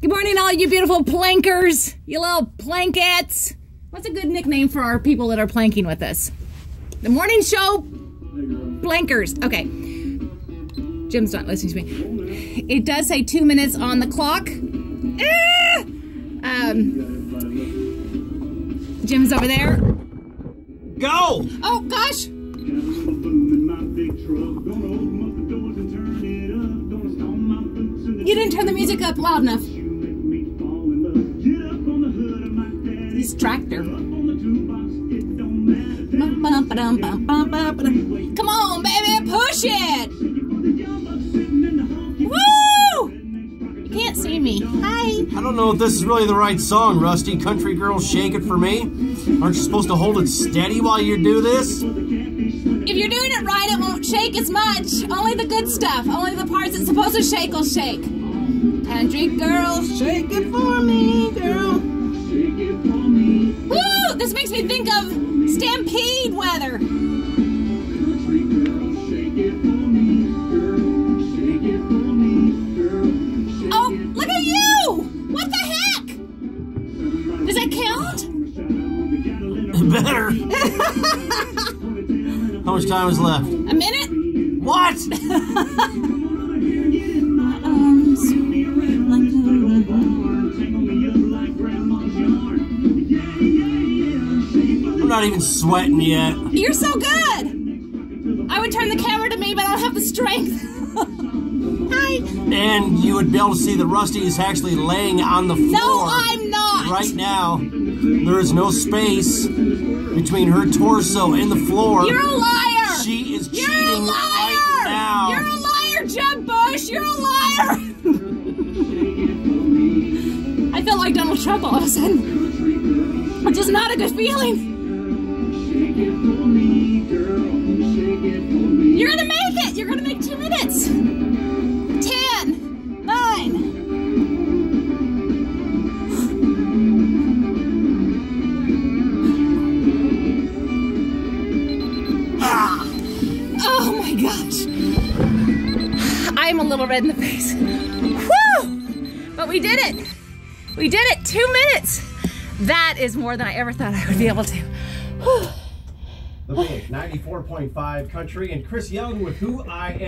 Good morning, all you beautiful plankers, you little plankettes. What's a good nickname for our people that are planking with us? The morning show plankers. Okay. Jim's not listening to me. It does say two minutes on the clock. Ah! Um, Jim's over there. Go! Oh, gosh. You didn't turn the music up loud enough. This tractor. Come on, baby, push it! Woo! You can't see me. Hi. I don't know if this is really the right song, Rusty. Country girl, shake it for me. Aren't you supposed to hold it steady while you do this? If you're doing it right, it won't shake as much. Only the good stuff. Only the parts that's supposed to shake will shake. Country girl, shake it for me, girl. Makes me think of stampede weather. Oh, look at you! What the heck? Does that count? Better. How much time is left? A minute? What? I'm not even sweating yet. You're so good! I would turn the camera to me, but I don't have the strength. Hi. And you would be able to see that Rusty is actually laying on the floor. No, I'm not. Right now, there is no space between her torso and the floor. You're a liar. She is You're cheating a liar. right now. You're a liar, Jeb Bush. You're a liar. I feel like Donald Trump all of a sudden, which is not a good feeling. You're gonna make it. You're gonna make two minutes. Ten, nine. Ah. Oh my gosh. I'm a little red in the face. Woo! But we did it. We did it. Two minutes. That is more than I ever thought I would be able to. Whew. The Big 94.5 Country and Chris Young with Who I Am.